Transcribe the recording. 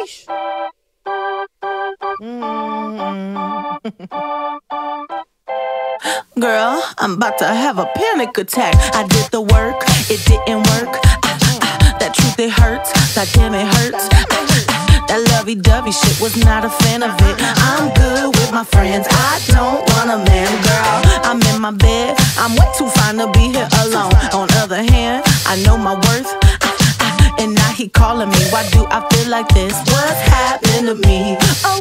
Mm. Girl, I'm about to have a panic attack. I did the work, it didn't work. That truth, it hurts. That damn, it hurts. That lovey dovey shit was not a fan of it. I'm good with my friends, I don't want a man, girl. I'm in my bed, I'm way too fine to be here alone. On other hand, I know my worth. And now he calling me. Why do I feel like this? What's happening to me? Oh.